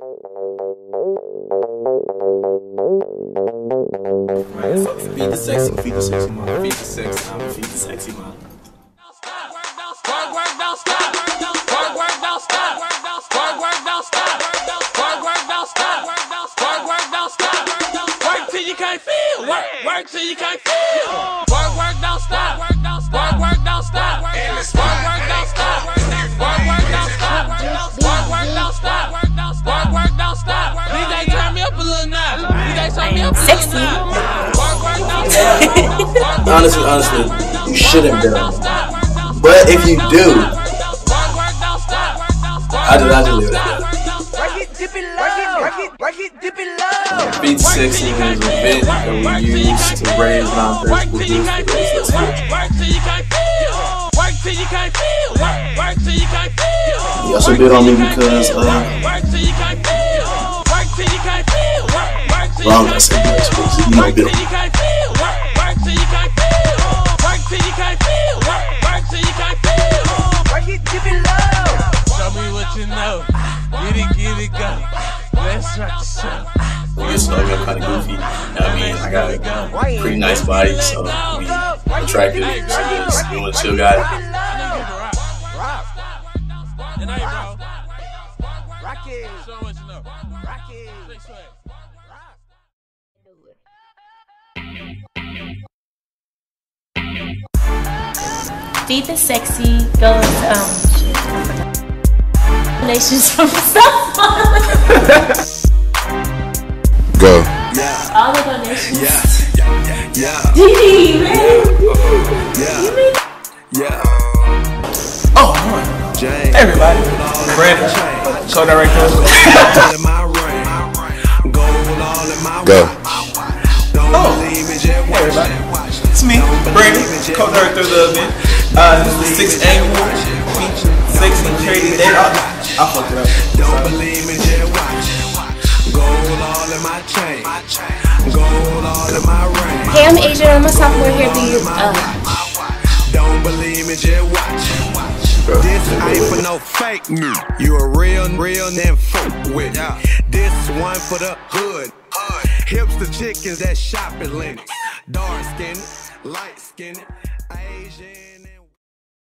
Feed the sexy, feed the sexy mom, feed the sexy mom, feed the sexy mom. Work, work, don't stop. Don't stop. Don't stop. Don't stop. Don't stop. Till you can't feel. Work, work can't feel. Work, work, don't stop. Work, work, don't stop. Stop. Honestly, honestly, you shouldn't do. But if you do, I did not do that. Beat sexy is a bit that we use to raise non-vegetable youth. He also bit on me because, uh, that, you know, bit on me. Show me what you know. Get it, get it, go. Let's rock the show. I guess so, I'm kind of goofy. I mean, I got a pretty nice body, so we attractive. So just doing a chill guy. And hey, bro. Show what you know. Six way. Feed the Sexy goes, um, shit, I. Donations from stuff. Go. All the donations. Yeah, yeah, Dee, man. yeah, yeah. Oh, hold on. James. everybody. Brandon, co-director. All Brandon, co-director of the event. Uh, this is the sixth annual feature, sixth and trading day. I, I fucked it up. Don't believe me, just watch. Gold all in my chain. Gold all in my ring. Hey, I'm Adrian. I'm a sophomore here at the, uh, Don't believe me, just watch. This ain't for no fake news. You a real, real then fuck with. This one for the hood. Hipster chickens that shop at Lenox. Dark skin, light skin, Asian.